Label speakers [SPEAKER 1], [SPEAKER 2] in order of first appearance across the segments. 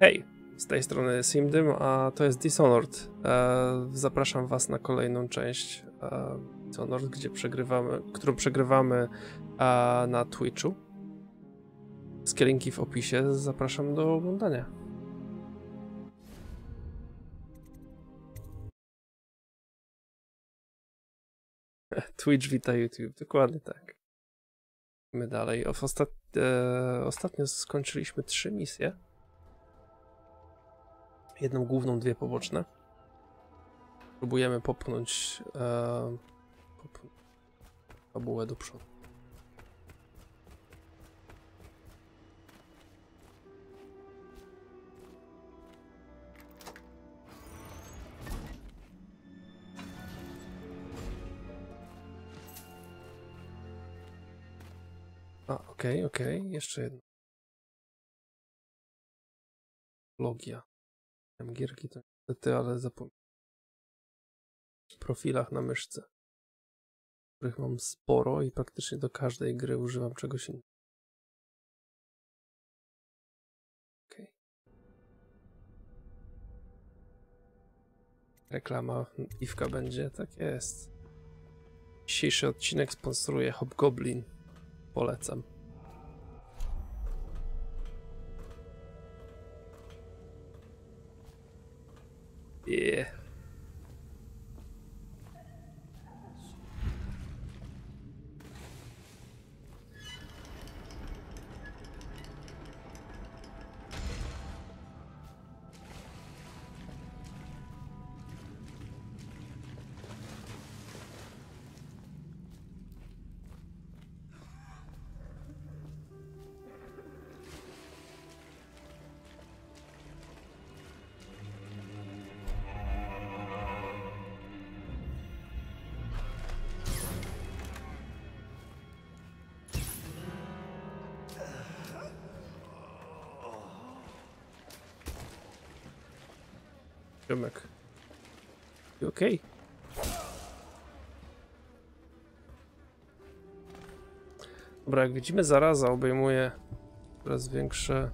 [SPEAKER 1] Hej, z tej strony Simdym, a to jest Dishonored. E, zapraszam was na kolejną część e, Dishonored, gdzie przegrywamy, którą przegrywamy e, na Twitchu. Skielinki w opisie, zapraszam do oglądania. Twitch wita YouTube, dokładnie tak. My dalej. Ostat... e, ostatnio skończyliśmy trzy misje. Jedną główną, dwie poboczne. Próbujemy popchnąć e, pop... fabułę do przodu. A, okej, okej, jeszcze jedno. Logia. Gierki to niestety, ale zapomniałem. W profilach na myszce. Których mam sporo i praktycznie do każdej gry używam czegoś innego. Okej. Reklama Iwka będzie, tak jest. Dzisiejszy odcinek sponsoruje Hobgoblin. Polecam. Yeah. Ziomek. Okej? Dobra, jak widzimy, zaraza obejmuje coraz większe...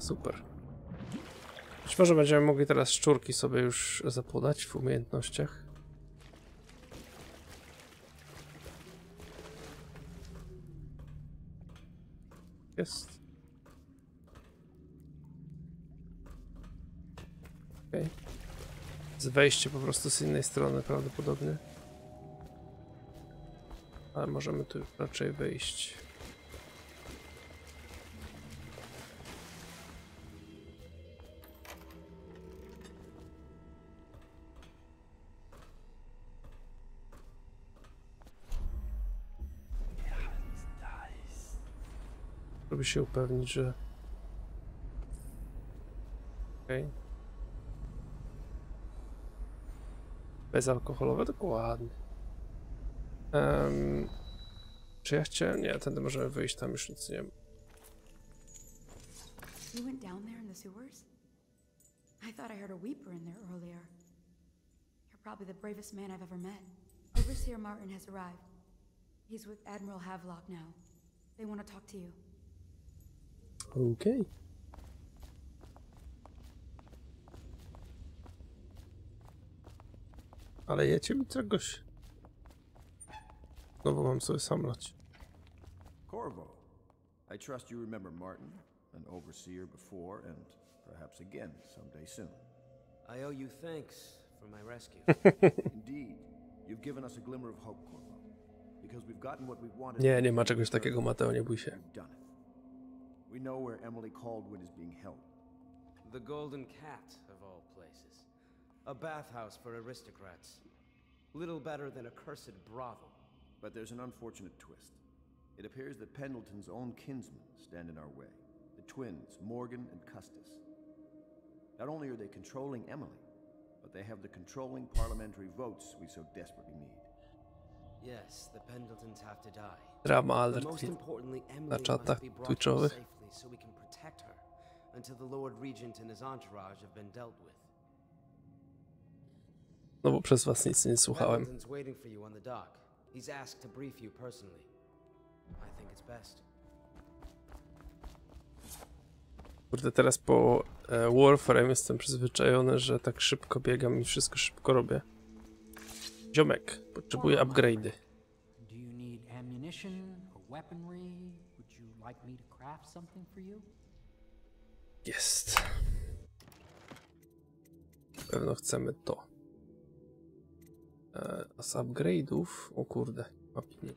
[SPEAKER 1] super. Być może będziemy mogli teraz szczurki sobie już zapodać w umiejętnościach. Jest. Okej. Z wejście po prostu z innej strony prawdopodobnie. Ale możemy tu raczej wejść. Żeby się upewnić, że. Okej. Okay. Bezalkoholowe, dokładnie. Um, czy ja chciałem? Nie, tędy możemy wyjść, tam już nic nie ma.
[SPEAKER 2] You went down there in the sewers? I thought I weeper there earlier. You're probably the bravest man I've ever met. Overseer Martin has arrived. He's with Admiral Havelock now. They want to talk to you.
[SPEAKER 1] Okej. Ale jecie mi czegoś. Znowu mam sobie sam lać.
[SPEAKER 3] Corvo, I trust you remember Martin, an overseer before and perhaps again someday soon.
[SPEAKER 4] I owe you thanks for my rescue.
[SPEAKER 3] Indeed, you've given us a glimmer of hope, Corvo. Because we've gotten what we wanted.
[SPEAKER 1] Nie, nie ma czegoś takiego, Mateo, nie bój się.
[SPEAKER 3] We've done it. We know where Emily Caldwin is being held.
[SPEAKER 4] the Golden Cat, of all places. A bathhouse for aristocrats. Little better than a cursed brothel.
[SPEAKER 3] But there's an unfortunate twist. It appears that Pendleton's own kinsmen stand in our way. The twins, Morgan and Custis. Not only are they controlling Emily, but they have the controlling parliamentary votes we so desperately need.
[SPEAKER 1] Drama alert. na czatach twitchowych.
[SPEAKER 4] safely so we can protect her until the Lord Regent and his entourage have been dealt with.
[SPEAKER 1] No bo przez was nic nie słuchałem.
[SPEAKER 4] Pendleton's waiting for you on the dock. He's asked to brief you personally. I think it's best.
[SPEAKER 1] Kurde, teraz po e, Warframe jestem przyzwyczajony, że tak szybko biegam i wszystko szybko robię. Ziomek, potrzebuję upgrade'y.
[SPEAKER 5] Do you need ammunition or weaponry? Would you like me to craft something for you?
[SPEAKER 1] Jest. Na pewno chcemy to. E, a z upgrade'ów... O kurde, mapnie.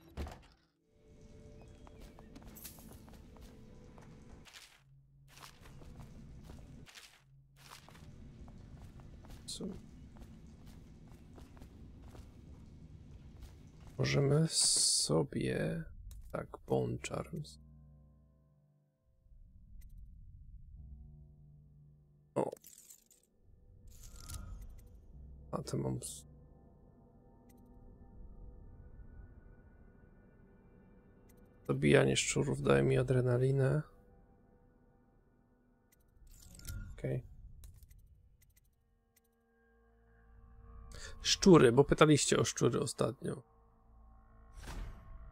[SPEAKER 1] Możemy sobie... Tak, Bone Charms. O. A to mam. Zabijanie szczurów daje mi adrenalinę. Okej. Szczury, bo pytaliście o szczury ostatnio.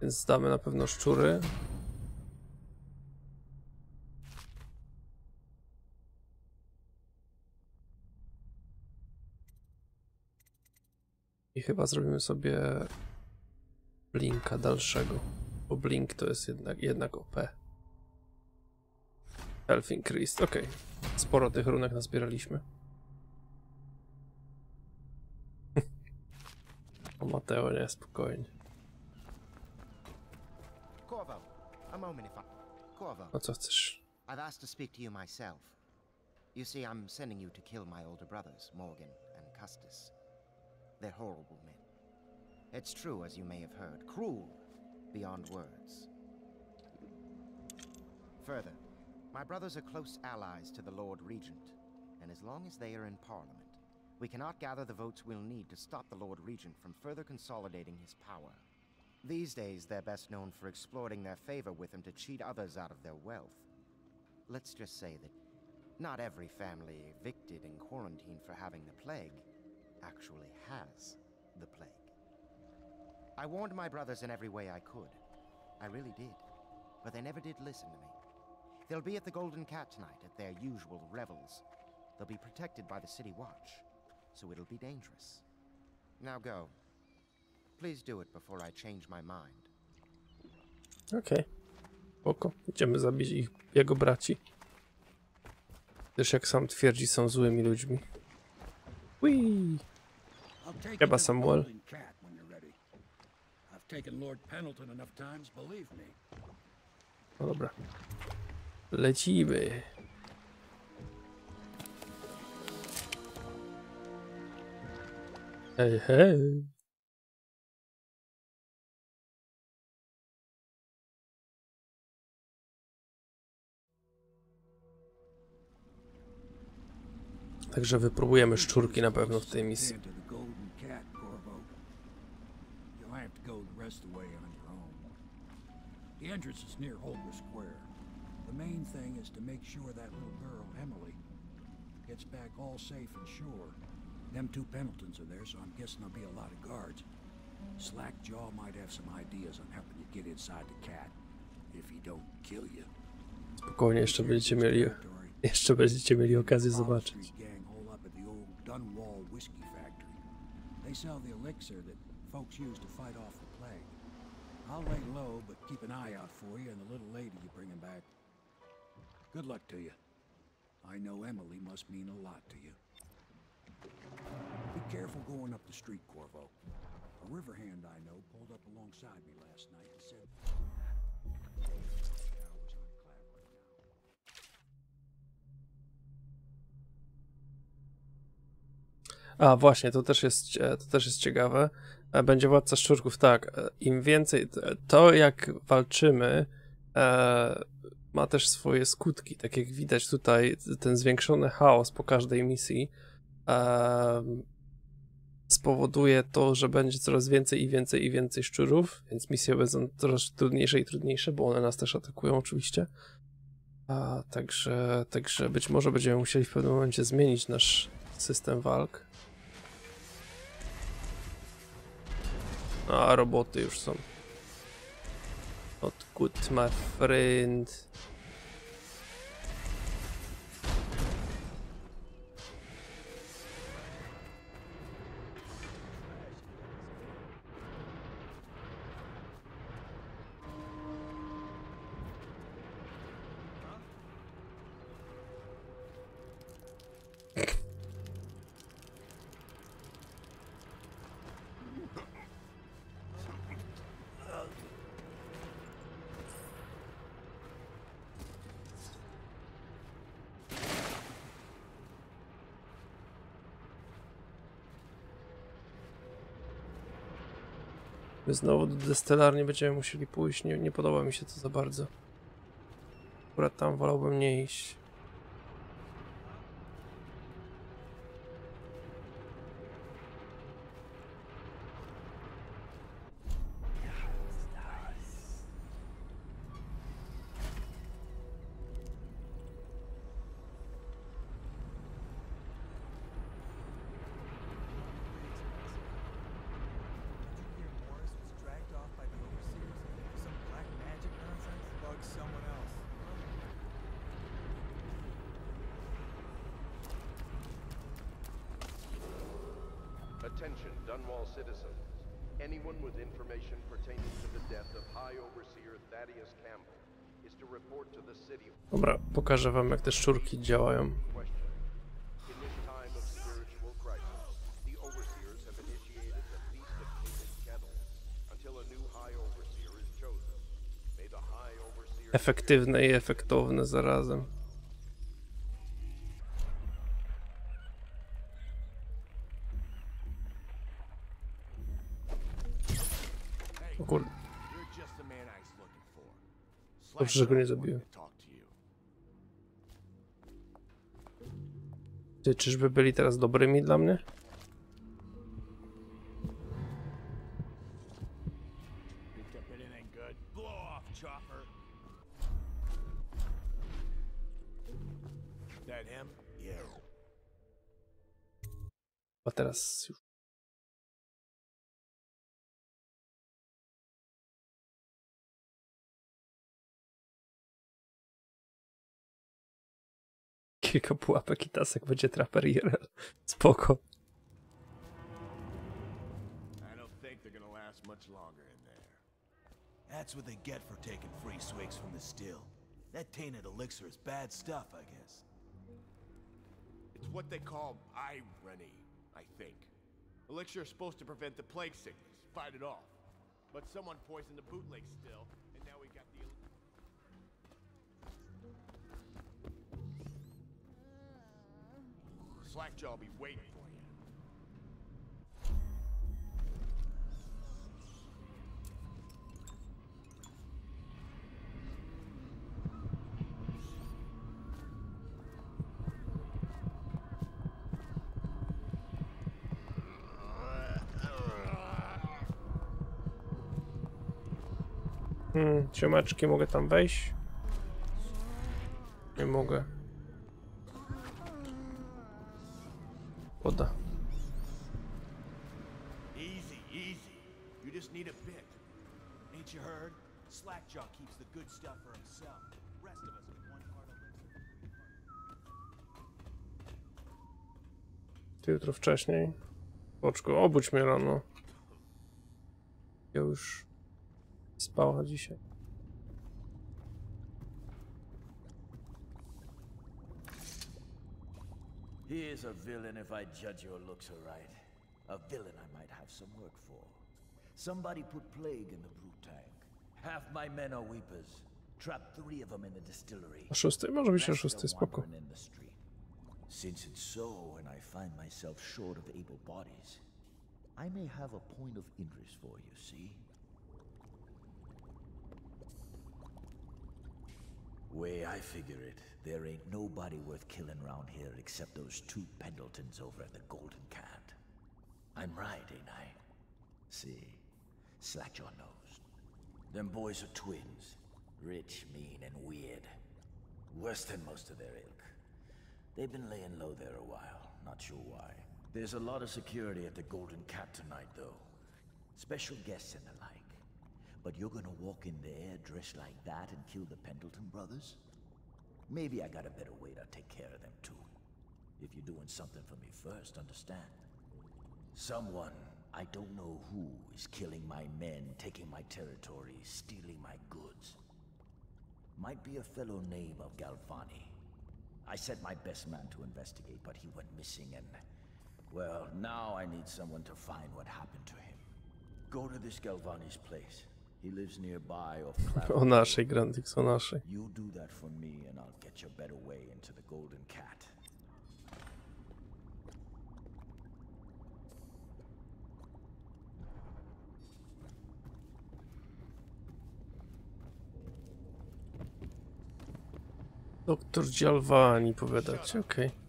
[SPEAKER 1] Więc damy na pewno szczury. I chyba zrobimy sobie blinka dalszego. Bo blink to jest jednak, jednak OP. Health increased, okej. Sporo tych runek nazbieraliśmy. o Mateo, nie, spokojnie.
[SPEAKER 6] A moment if I... Corvo,
[SPEAKER 1] No co chcesz?
[SPEAKER 6] I've asked to speak to you myself. You see, I'm sending you to kill my older brothers, Morgan and Custis. They're horrible men. It's true, as you may have heard, cruel beyond words. Further, my brothers are close allies to the Lord Regent, and as long as they are in Parliament, we cannot gather the votes we'll need to stop the Lord Regent from further consolidating his power. These days, they're best known for exploiting their favor with him to cheat others out of their wealth. Let's just say that not every family evicted and quarantined for having the plague actually has the plague. I warned my brothers in every way I could. I really did. But they never did listen to me. They'll be at the Golden Cat tonight at their usual revels. They'll be protected by the City Watch, so it'll be dangerous. Now go. Please do it before I change my mind.
[SPEAKER 1] Okej. Spoko. Idziemy zabić ich, jego braci. Też jak sam twierdzi, są złymi ludźmi. Whee! Chyba Samuel. No dobra. Lecimy. Hej, hej. Także wypróbujemy szczurki na pewno w tej misji.
[SPEAKER 7] The entrance is near Holger Square. The main thing is to make sure that little girl, Emily, gets back all safe and sure. Them two Pendletons are there, so I'm guessing there'll be a lot of guards. Slackjaw might have some ideas on helping you get inside the cat, if he don't kill you.
[SPEAKER 1] Spokojnie, jeszcze będziecie mieli. Jeszcze będziecie mieli okazję zobaczyć.
[SPEAKER 7] Street gang hole up at the old Dunwall whiskey factory. They sell the elixir that folks use to fight off the plague. I'll lay low, but keep an eye out for you and the little lady you bring him back. Good luck to you. I know Emily must mean a lot to you. Be careful going up the street, Corvo. A river hand I know pulled up alongside me last night and said.
[SPEAKER 1] A właśnie, to też jest, e, to też jest ciekawe. E, Będzie władca szczurków, tak. e, Im więcej, to jak walczymy, e, ma też swoje skutki. Tak jak widać tutaj, ten zwiększony chaos po każdej misji em, spowoduje to, że będzie coraz więcej i więcej i więcej szczurów, więc misje będą coraz trudniejsze i trudniejsze, bo one nas też atakują oczywiście. A, także, także być może będziemy musieli w pewnym momencie zmienić nasz system walk. A, roboty już są. Not good, my friend. My znowu do destylarni będziemy musieli pójść. Nie, nie podoba mi się to za bardzo. Akurat tam wolałbym nie iść.
[SPEAKER 8] Is chosen. May the High Overseer
[SPEAKER 1] Efektywne i efektowne zarazem. O kurde, dobrze, że go nie zabiłem. Ty, czyżby byli teraz dobrymi dla mnie? A teraz już. Kilka pułapek i tasek będzie traper IRL. Spoko.
[SPEAKER 3] I don't think they're gonna last much longer in there.
[SPEAKER 9] That's what they get for taking free swigs from the still. That tainted elixir is bad stuff, I guess.
[SPEAKER 3] It's what they call irony, I think. Elixir is supposed to prevent the plague sickness, fight it off. But someone poisoned the bootleg still, Slackjaw will be waiting for you.
[SPEAKER 1] Hmm, siemaczki, mogę tam wejść? Nie mogę. Woda.
[SPEAKER 9] Easy, easy. You just need a. Ain't you heard? Slackjaw keeps the good stuff for himself. Rest of us get one part elixir.
[SPEAKER 1] Ty jutro wcześniej. Poczko, obudź mnie rano. Ja już spała dzisiaj.
[SPEAKER 10] He is a villain if I judge your looks aright. A villain I might have some work for. Somebody put plague in the brew tank. Half my men are weepers. Trap three of them in the distillery.
[SPEAKER 1] O szóstej? Może być o
[SPEAKER 10] Rest
[SPEAKER 1] szóstej,
[SPEAKER 10] are
[SPEAKER 1] spoko.
[SPEAKER 10] wandering in the street. Since it's so, and I find myself short of able bodies, I may have a point of interest for you, see? Way I figure it, there ain't nobody worth killing around here except those two Pendletons over at the Golden Cat. I'm right, ain't I? See, slack your nose. Them boys are twins. Rich, mean, and weird. Worse than most of their ilk. They've been laying low there a while, not sure why. There's a lot of security at the Golden Cat tonight, though. Special guests and the like. But you're gonna walk in there dressed like that and kill the Pendleton brothers? Maybe I got a better way to take care of them, too. If you're doing something for me first, understand? Someone, I don't know who, is killing my men, taking my territory, stealing my goods. Might be a fellow named of Galvani. I sent my best man to investigate, but he went missing and... Well, now I need someone to find what happened to him. Go to this Galvani's place. He lives nearby off
[SPEAKER 1] O naszej, Grandix, o naszej.
[SPEAKER 10] You do that for me and I'll get you a better way into the Golden Cat.
[SPEAKER 1] Doktor Gialvani, powiadacie, okej.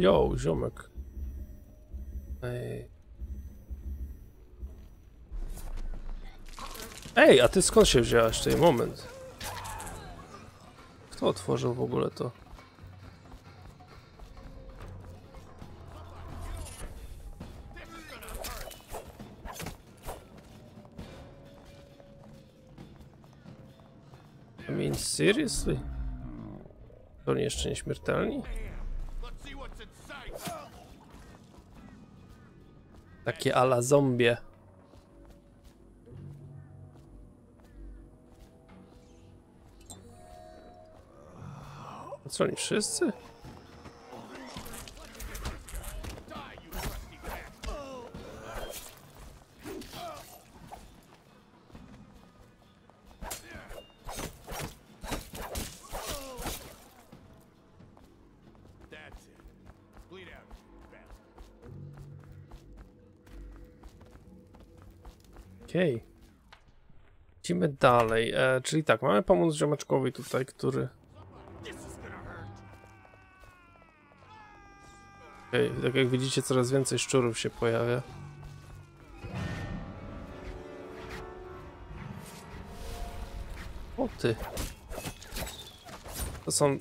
[SPEAKER 1] Jo, ziomek. Ej. Ej, a ty skąd się wziąłeś ten moment? Kto otworzył w ogóle to? I mean, seriously? To oni jeszcze nieśmiertelni? Takie ala zombie. Co oni wszyscy? Dalej. E, czyli tak, mamy pomóc ziomeczkowi tutaj, który... Okej, tak jak widzicie, coraz więcej szczurów się pojawia. O ty. To są...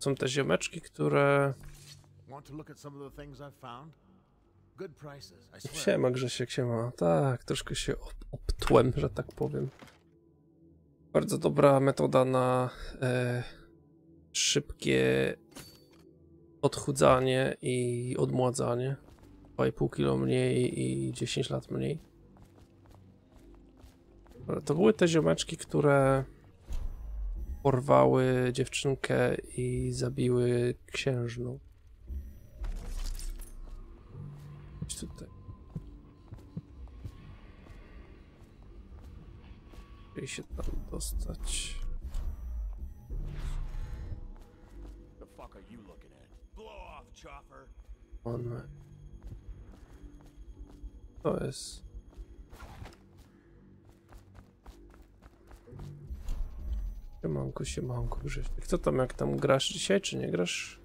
[SPEAKER 1] Są te ziomeczki, które... Siema Grzesiek, siema. Tak, troszkę się ob obtłem, że tak powiem. Bardzo dobra metoda na e, szybkie odchudzanie i odmładzanie. 2,5 kilo mniej i 10 lat mniej. To były te ziomeczki, które porwały dziewczynkę i zabiły księżną. Chodź tutaj. Czyli się tam dostać. On. To jest. Siemanko, siemanko, Grzesiek. Co tam, jak tam grasz dzisiaj, czy nie grasz?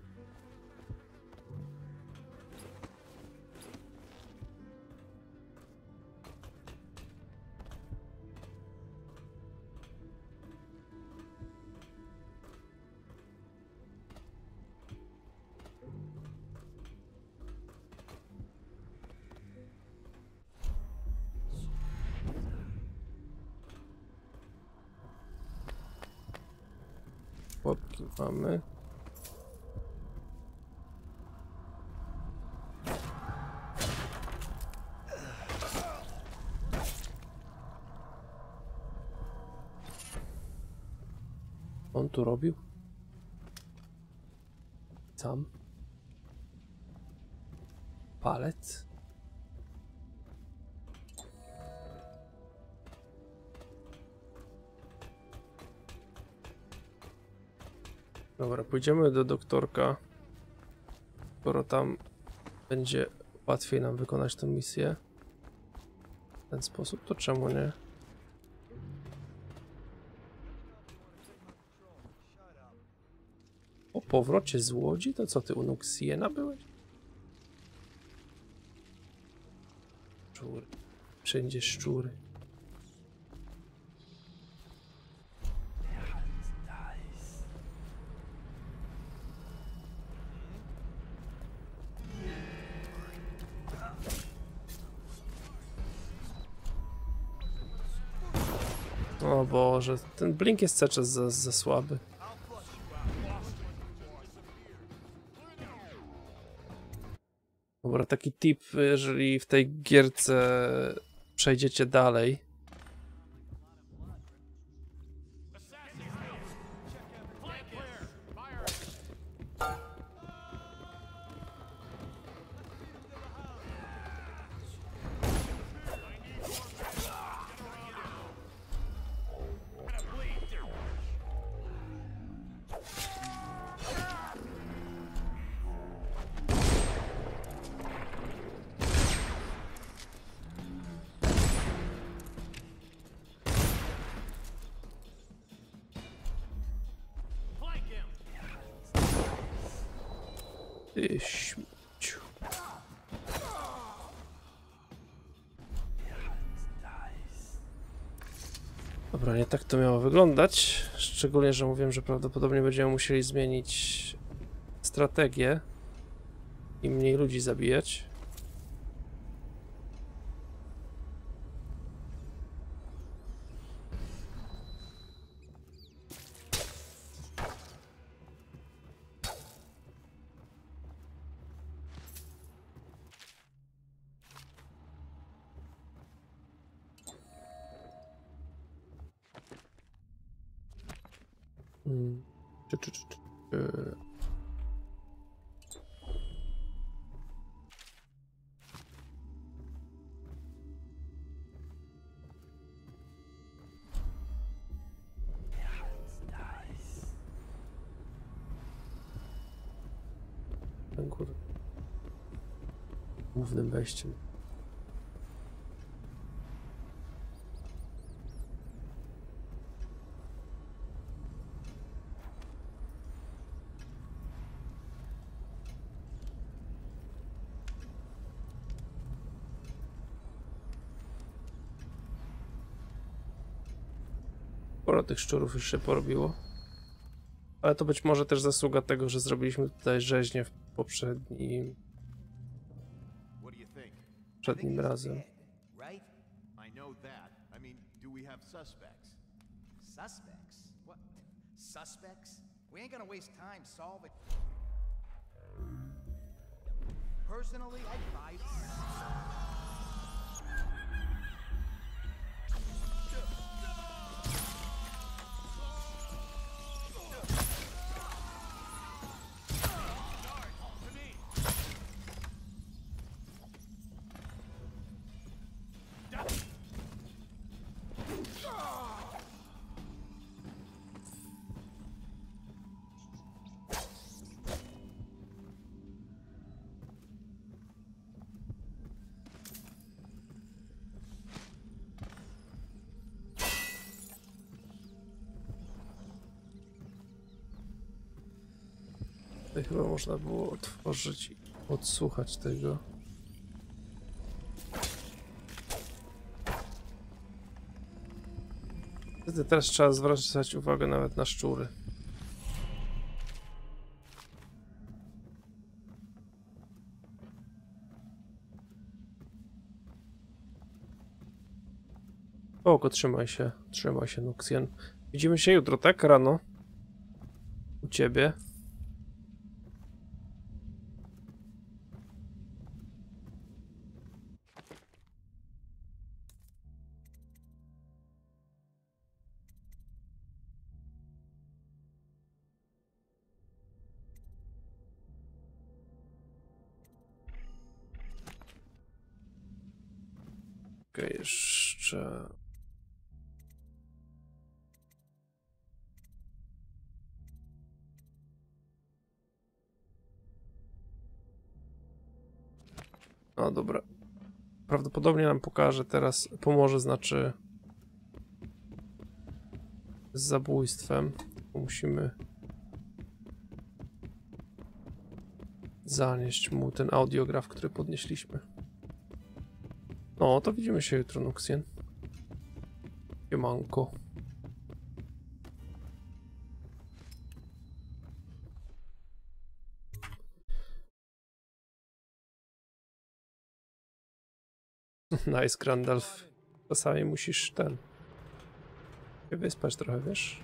[SPEAKER 1] Tu robił? Sam? Palec? Dobra, pójdziemy do doktorka. Skoro tam będzie łatwiej nam wykonać tę misję w ten sposób, to czemu nie? Powrocie z Łodzi? To co, ty u nóg Siena byłeś? Szczury. Wszędzie szczury. O Boże, ten blink jest cały czas za, za słaby. Taki tip, jeżeli w tej gierce przejdziecie dalej. Miało wyglądać. Szczególnie, że mówiłem, że prawdopodobnie będziemy musieli zmienić strategię i mniej ludzi zabijać. Czy, czy, czy, czy. Ten. Głównym wejściem. Sporo tych szczurów już się porobiło. Ale to być może też zasługa tego, że zrobiliśmy tutaj rzeźnię w poprzednim, poprzednim razem.
[SPEAKER 9] Right?
[SPEAKER 3] I know
[SPEAKER 1] Tutaj chyba można było otworzyć i odsłuchać tego. Wtedy teraz trzeba zwracać uwagę nawet na szczury. Oko, trzymaj się, trzymaj się, Nuxien. Widzimy się jutro, tak? Rano. U ciebie. Jeszcze... No dobra. Prawdopodobnie nam pokaże teraz, pomoże znaczy z zabójstwem. Musimy zanieść mu ten audiograf, który podnieśliśmy. No, to widzimy się jutro, Nuxien. Siemanko. Nice, Grandalf. Czasami musisz ten... się wyspać trochę, wiesz?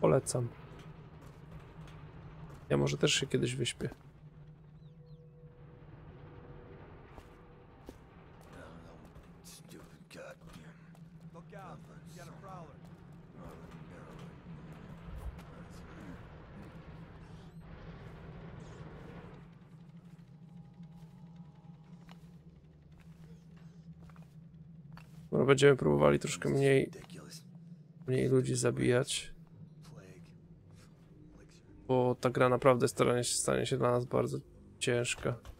[SPEAKER 1] Polecam. Ja może też się kiedyś wyśpię.
[SPEAKER 10] Goddamn.
[SPEAKER 9] Look out. You got a prowler.
[SPEAKER 1] Dobra, będziemy próbowali troszkę mniej, mniej ludzi zabijać, bo ta gra naprawdę się, stanie się dla nas bardzo ciężka.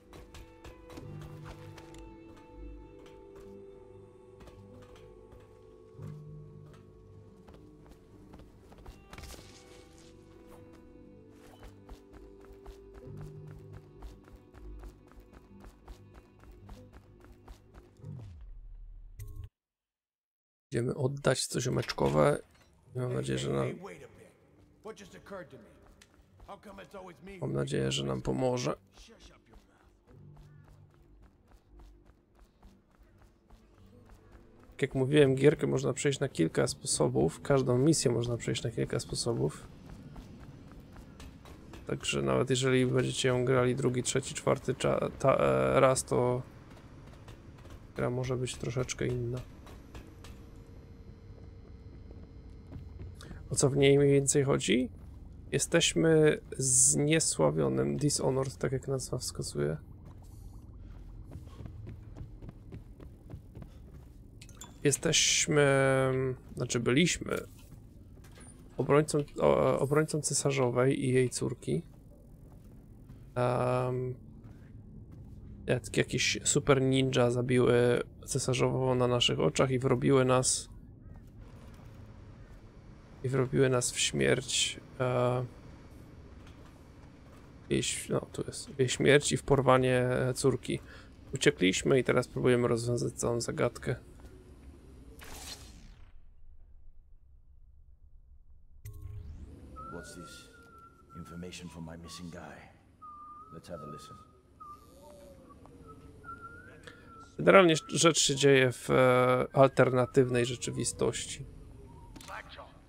[SPEAKER 1] Oddać coś omeczkowe. Mam nadzieję, że nam, mam nadzieję, że nam pomoże. Jak mówiłem, gierkę można przejść na kilka sposobów. Każdą misję można przejść na kilka sposobów. Także nawet jeżeli będziecie ją grali drugi, trzeci, czwarty ta, e, raz, to gra może być troszeczkę inna. O co w niej mniej więcej chodzi? Jesteśmy zniesławionym Dishonored, tak jak nazwa wskazuje. Jesteśmy, znaczy byliśmy obrońcą, obrońcą cesarzowej i jej córki. Um, jak jakieś super ninja zabiły cesarzową na naszych oczach i wrobiły nas i wrobiły nas w śmierć e, jej, no tu jest, jej śmierć i w porwanie córki. Uciekliśmy i teraz próbujemy rozwiązać całą zagadkę.
[SPEAKER 10] What's this? Information from my missing guy. Let's have a listen.
[SPEAKER 1] Generalnie rzecz się dzieje w e, alternatywnej rzeczywistości.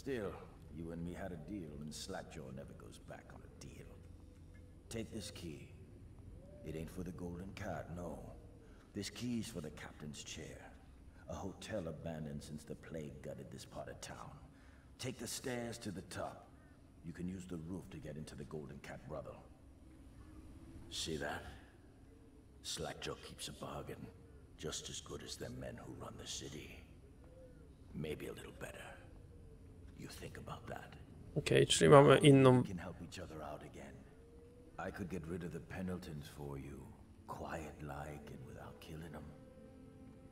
[SPEAKER 10] Still, you and me had a deal, and Slackjaw never goes back on a deal. Take this key. It ain't for the Golden Cat, no. This key's for the captain's chair. A hotel abandoned since the plague gutted this part of town. Take the stairs to the top. You can use the roof to get into the Golden Cat Brother. See that? Slackjaw keeps a bargain. Just as good as the men who run the city. Maybe a little better. You think about that.
[SPEAKER 1] Okej, czyli mamy inną
[SPEAKER 10] We can help each other out again. I could get rid of the Pendletons for you. Quiet like and without killing them.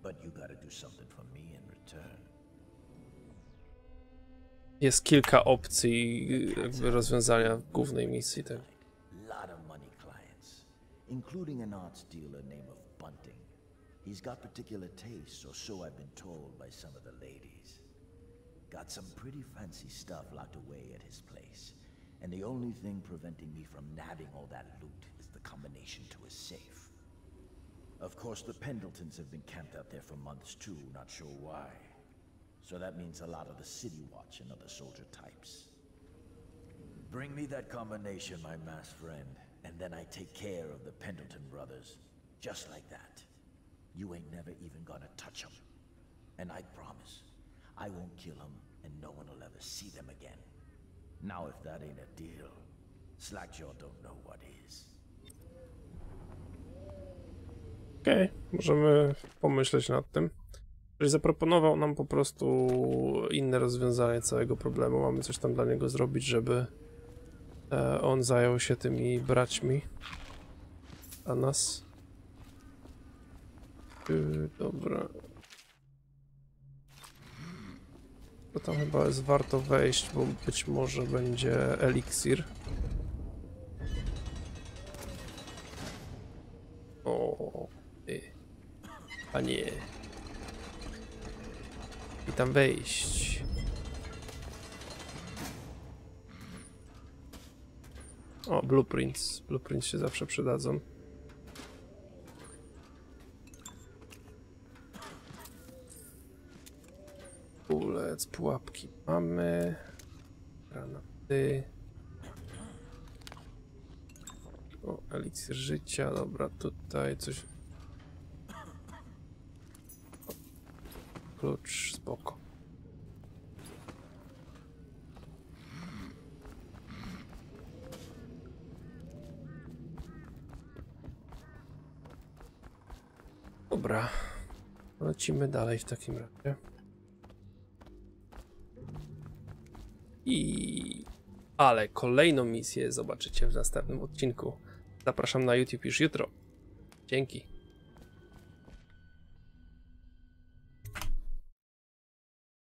[SPEAKER 10] But you gotta do something for me in return.
[SPEAKER 1] Jest kilka opcji jakby rozwiązania głównej misji. Tak.
[SPEAKER 10] Lot of money clients, including an arts dealer named Bunting. He's got particular tastes, or so I've been told by some of the ladies. Got some pretty fancy stuff locked away at his place. And the only thing preventing me from nabbing all that loot is the combination to his safe. Of course, the Pendletons have been camped out there for months too, not sure why. So that means a lot of the City Watch and other soldier types. Bring me that combination, my masked friend, and then I take care of the Pendleton brothers. Just like that. You ain't never even gonna touch them. And I promise, I won't kill them, and no one will ever see them again. Now, if that ain't a deal, Slackjaw don't know what is.
[SPEAKER 1] Okej, możemy pomyśleć nad tym. Czyli zaproponował nam po prostu inne rozwiązanie całego problemu. Mamy coś tam dla niego zrobić, żeby e, on zajął się tymi braćmi. A nas. Yy, dobra. To tam chyba jest warto wejść, bo być może będzie eliksir. O, ty. A nie. I tam wejść. O, blueprints. Blueprints się zawsze przydadzą. Kulec, pułapki mamy. Granaty. O, eliksir życia, dobra, tutaj coś... Klucz, spoko. Dobra, lecimy dalej w takim razie. I... Ale kolejną misję zobaczycie w następnym odcinku. Zapraszam na YouTube już jutro. Dzięki.